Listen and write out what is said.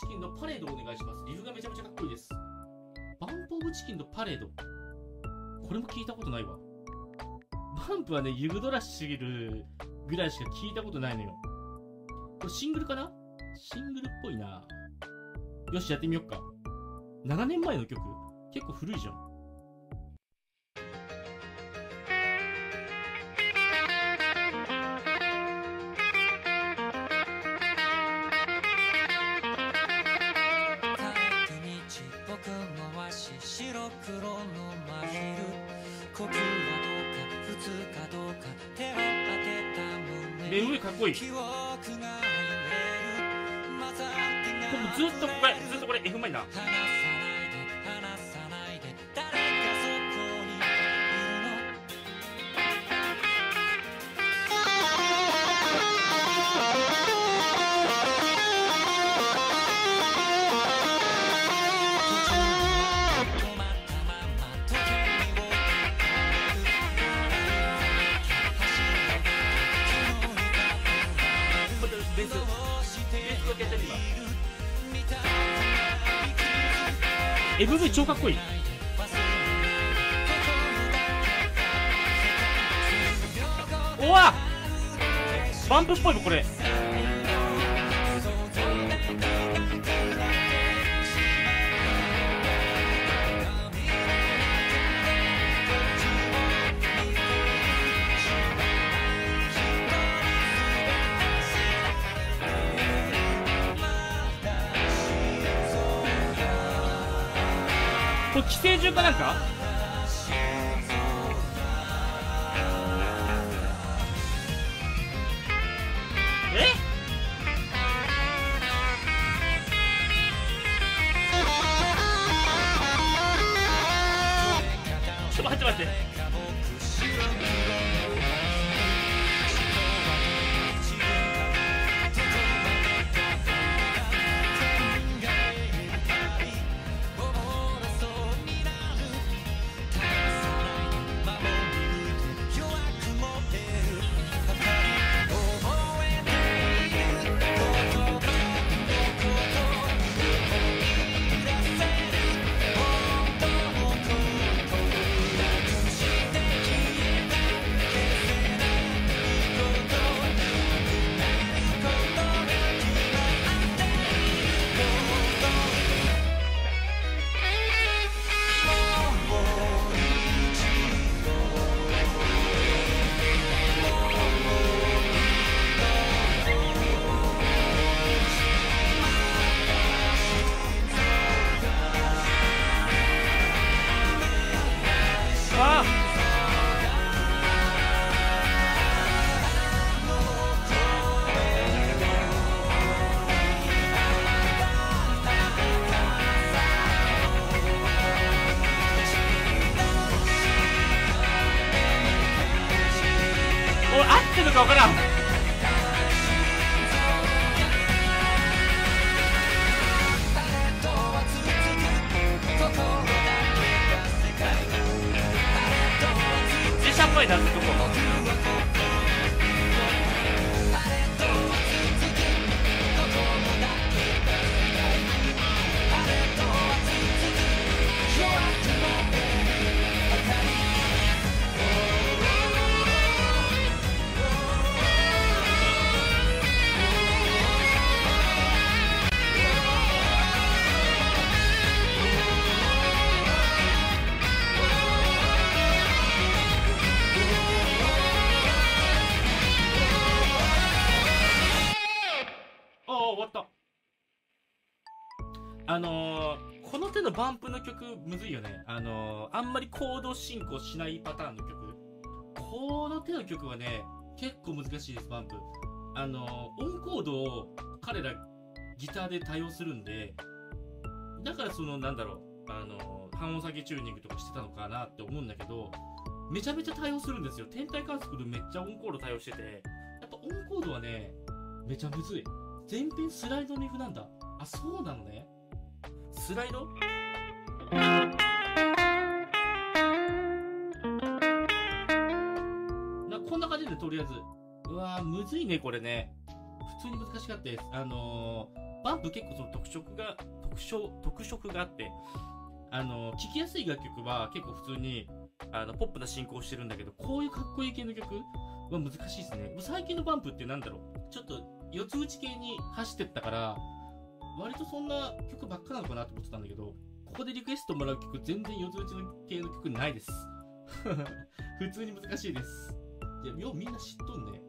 チキンのパレードお願いします。リフがめちゃめちゃかっこいいです。バンプオブチキンのパレード。これも聞いたことないわ。バンプはね、ユグドラシルぐらいしか聞いたことないのよ。これシングルかな？シングルっぽいな。よし、やってみよっか。7年前の曲？結構古いじゃん。目上かっこいい。でもずっとこれ、ずっとこれ F マイナー。MV 超かっこいい。おわバンプっぽいもこれ。これ寄生獣かなんか？か分からん自社っぽいなずっとこ。ああ終わった。あのー、この手のバンプの曲むずいよね。あのー、あんまりコード進行しないパターンの曲。この手の曲はね結構難しいですバンプ。あのー、オンコードを彼らギターで対応するんでだからそのなんだろうあの、半音下げチューニングとかしてたのかなって思うんだけどめちゃめちゃ対応するんですよ。天体観測でめっちゃオンコード対応しててやっぱオンコードはねめちゃむずい。全編スライドのリフなんだ。あそうなのね。スライド？なこんな感じでとりあえず。うわーむずいねこれね。普通に難しかったです。あのーバンプ結構その特色が、特徴、特色があって、あのー聴きやすい楽曲は結構普通に、あの、ポップな進行してるんだけど、こういうかっこいい系の曲は難しいですね。最近のバンプってなんだろう、ちょっと四つ打ち系に走ってったから、割とそんな曲ばっかなのかなと思ってたんだけど、ここでリクエストもらう曲全然四つ打ちの系の曲ないです。普通に難しいです。いや、ようみんな知っとんね。